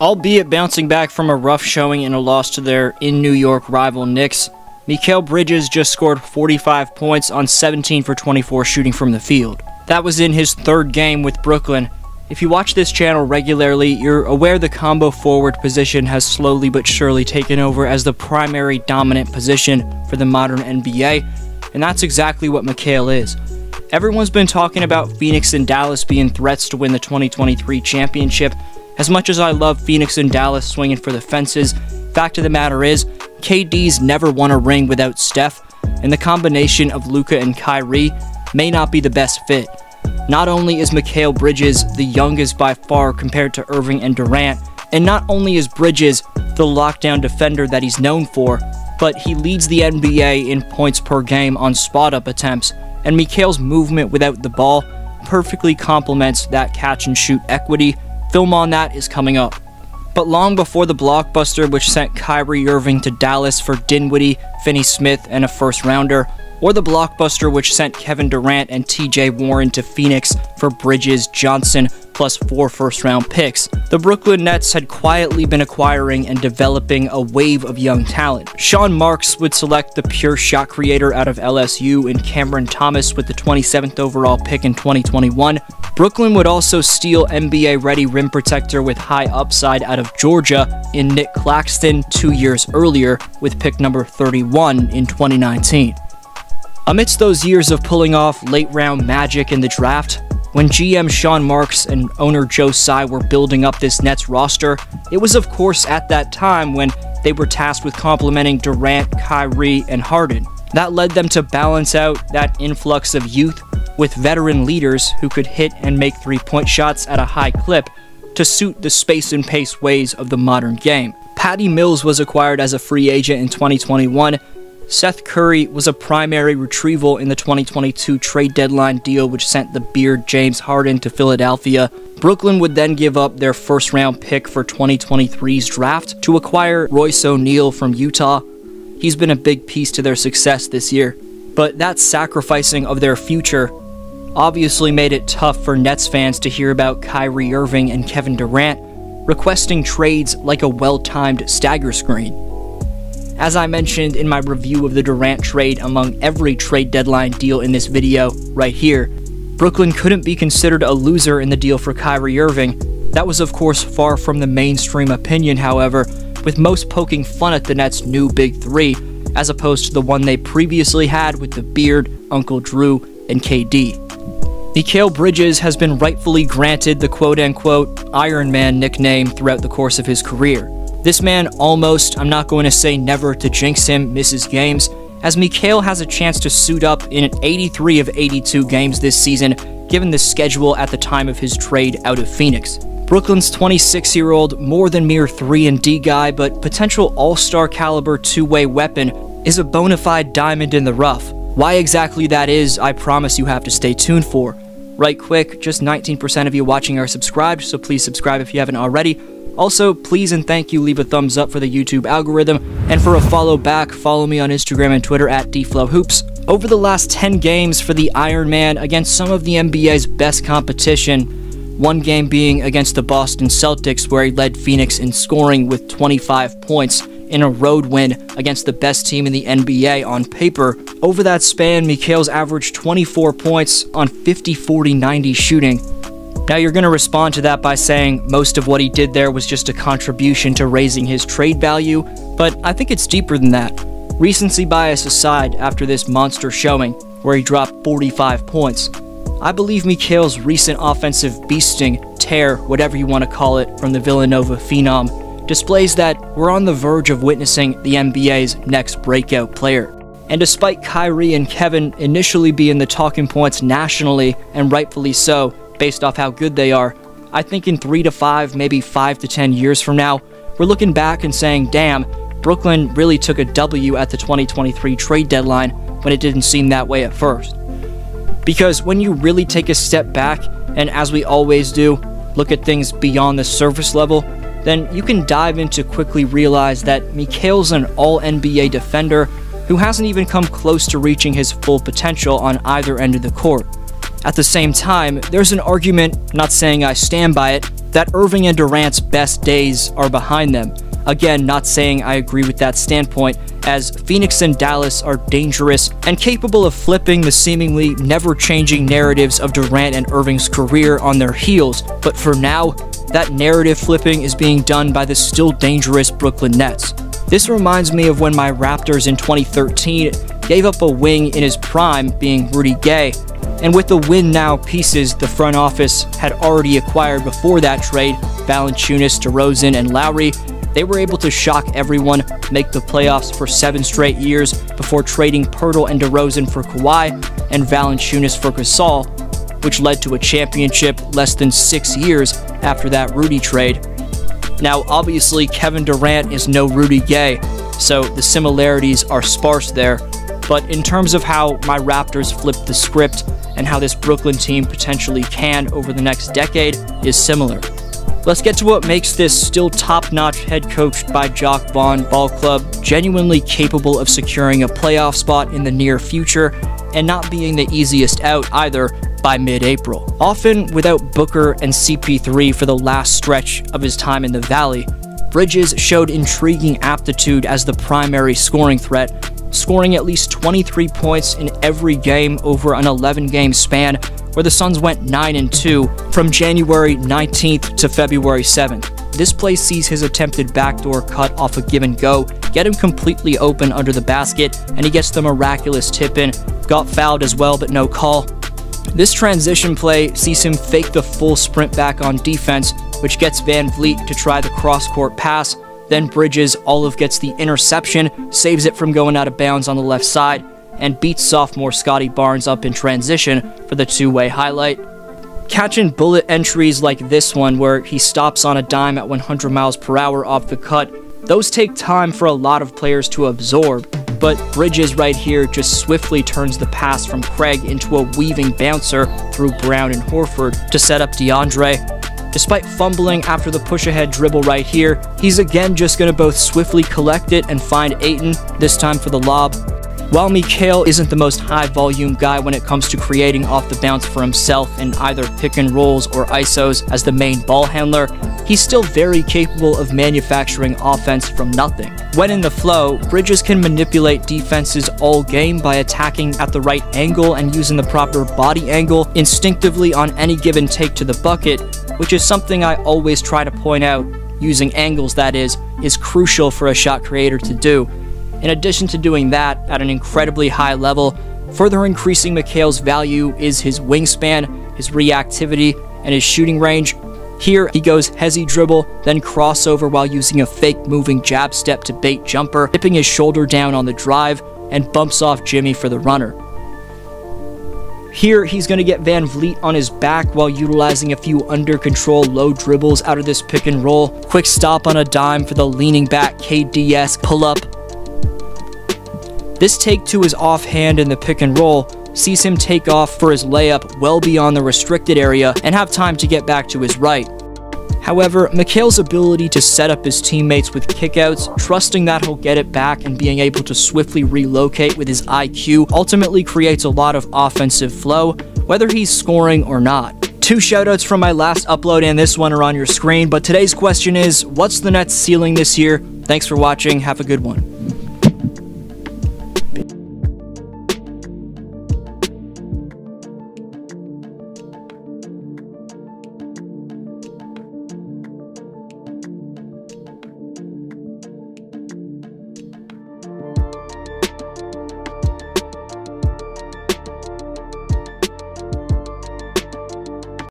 Albeit bouncing back from a rough showing in a loss to their in New York rival Knicks, Mikal Bridges just scored 45 points on 17 for 24 shooting from the field. That was in his third game with Brooklyn. If you watch this channel regularly, you're aware the combo forward position has slowly but surely taken over as the primary dominant position for the modern NBA, and that's exactly what Mikal is. Everyone's been talking about Phoenix and Dallas being threats to win the 2023 championship, as much as I love Phoenix and Dallas swinging for the fences, fact of the matter is, KD's never won a ring without Steph, and the combination of Luka and Kyrie may not be the best fit. Not only is Mikal Bridges the youngest by far compared to Irving and Durant, and not only is Bridges the lockdown defender that he's known for, but he leads the NBA in points per game on spot up attempts, and Mikal's movement without the ball perfectly complements that catch and shoot equity Film on that is coming up. But long before the blockbuster which sent Kyrie Irving to Dallas for Dinwiddie, Finney Smith, and a first rounder, or the blockbuster which sent Kevin Durant and TJ Warren to Phoenix for Bridges, Johnson, plus four first round picks. The Brooklyn Nets had quietly been acquiring and developing a wave of young talent. Sean Marks would select the pure shot creator out of LSU and Cameron Thomas with the 27th overall pick in 2021. Brooklyn would also steal NBA ready rim protector with high upside out of Georgia in Nic Claxton two years earlier with pick number 31 in 2019. Amidst those years of pulling off late round magic in the draft, when GM Sean Marks and owner Joe Tsai were building up this Nets roster, it was of course at that time when they were tasked with complementing Durant, Kyrie, and Harden. That led them to balance out that influx of youth with veteran leaders who could hit and make three point shots at a high clip to suit the space and pace ways of the modern game. Patty Mills was acquired as a free agent in 2021 Seth Curry was a primary retrieval in the 2022 trade deadline deal, which sent the beard James Harden to Philadelphia. Brooklyn would then give up their first round pick for 2023's draft to acquire Royce O'Neale from Utah. He's been a big piece to their success this year, but that sacrificing of their future obviously made it tough for Nets fans to hear about Kyrie Irving and Kevin Durant requesting trades like a well timed stagger screen. As I mentioned in my review of the Durant trade among every trade deadline deal in this video, right here, Brooklyn couldn't be considered a loser in the deal for Kyrie Irving. That was of course far from the mainstream opinion, however, with most poking fun at the Nets' new Big Three, as opposed to the one they previously had with the Beard, Uncle Drew, and KD. Mikal Bridges has been rightfully granted the quote unquote Iron Man nickname throughout the course of his career. This man almost, I'm not going to say never to jinx him, misses games, as Mikal has a chance to suit up in 83 of 82 games this season, given the schedule at the time of his trade out of Phoenix. Brooklyn's 26 year old, more than mere 3 and D guy, but potential all star caliber two way weapon, is a bona fide diamond in the rough. Why exactly that is, I promise you have to stay tuned for. Right quick, just 19% of you watching are subscribed, so please subscribe if you haven't already. Also, please and thank you leave a thumbs up for the YouTube algorithm, and for a follow back, follow me on Instagram and Twitter at DFlowHoops. Over the last 10 games for the Iron Man against some of the NBA's best competition, one game being against the Boston Celtics, where he led Phoenix in scoring with 25 points in a road win against the best team in the NBA on paper. Over that span, Mikal's averaged 24 points on 50 40 90 shooting, now, you're going to respond to that by saying most of what he did there was just a contribution to raising his trade value, but I think it's deeper than that. Recency bias aside, after this monster showing, where he dropped 45 points, I believe Mikal's recent offensive beasting, tear, whatever you want to call it, from the Villanova phenom, displays that we're on the verge of witnessing the NBA's next breakout player. And despite Kyrie and Kevin initially being the talking points nationally, and rightfully so, based off how good they are, I think in three to five, maybe five to ten years from now, we're looking back and saying, damn, Brooklyn really took a W at the 2023 trade deadline when it didn't seem that way at first. Because when you really take a step back, and as we always do, look at things beyond the surface level, then you can dive into quickly realize that Mikal's an all NBA defender who hasn't even come close to reaching his full potential on either end of the court. At the same time, there's an argument, not saying I stand by it, that Irving and Durant's best days are behind them. Again, not saying I agree with that standpoint, as Phoenix and Dallas are dangerous and capable of flipping the seemingly never changing narratives of Durant and Irving's career on their heels, but for now, that narrative flipping is being done by the still dangerous Brooklyn Nets. This reminds me of when my Raptors in 2013 gave up a wing in his prime, being Rudy Gay, and with the win now pieces the front office had already acquired before that trade, Valanciunas, DeRozan, and Lowry, they were able to shock everyone, make the playoffs for seven straight years before trading Poeltl and DeRozan for Kawhi and Valanciunas for Gasol, which led to a championship less than six years after that Rudy trade. Now, obviously, Kevin Durant is no Rudy Gay, so the similarities are sparse there, but in terms of how my Raptors flipped the script and how this Brooklyn team potentially can over the next decade is similar. Let's get to what makes this still top-notch head coached by Jacque Vaughn ball club genuinely capable of securing a playoff spot in the near future and not being the easiest out either by mid-April. Often without Booker and CP3 for the last stretch of his time in the Valley, Bridges showed intriguing aptitude as the primary scoring threat, scoring at least 23 points in every game over an 11-game span where the Suns went 9 and 2 from January 19th to February 7th. This play sees his attempted backdoor cut off a give and go, get him completely open under the basket, and he gets the miraculous tip in. Got fouled as well, but no call. This transition play sees him fake the full sprint back on defense, which gets VanVleet to try the cross court pass. Then Bridges, Olive gets the interception, saves it from going out of bounds on the left side, and beats sophomore Scottie Barnes up in transition for the two-way highlight. Catching bullet entries like this one where he stops on a dime at 100 miles per hour off the cut, those take time for a lot of players to absorb, but Bridges right here just swiftly turns the pass from Craig into a weaving bouncer through Brown and Horford to set up Deandre. Despite fumbling after the push-ahead dribble right here, he's again just going to both swiftly collect it and find Ayton, this time for the lob, while Mikal isn't the most high volume guy when it comes to creating off the bounce for himself in either pick and rolls or ISOs as the main ball handler, he's still very capable of manufacturing offense from nothing. When in the flow, Bridges can manipulate defenses all game by attacking at the right angle and using the proper body angle instinctively on any given take to the bucket, which is something I always try to point out, using angles that is, is crucial for a shot creator to do. In addition to doing that at an incredibly high level, further increasing Mikal's value is his wingspan, his reactivity, and his shooting range. Here, he goes hesi dribble, then crossover while using a fake moving jab step to bait jumper, dipping his shoulder down on the drive, and bumps off Jimmy for the runner. Here, he's going to get VanVleet on his back while utilizing a few under control low dribbles out of this pick and roll. Quick stop on a dime for the leaning back KDS pull up, this take to his offhand in the pick and roll sees him take off for his layup well beyond the restricted area and have time to get back to his right. However, Mikal's ability to set up his teammates with kickouts, trusting that he'll get it back and being able to swiftly relocate with his IQ ultimately creates a lot of offensive flow, whether he's scoring or not. Two shoutouts from my last upload and this one are on your screen, but today's question is, what's the Nets ceiling this year? Thanks for watching, have a good one.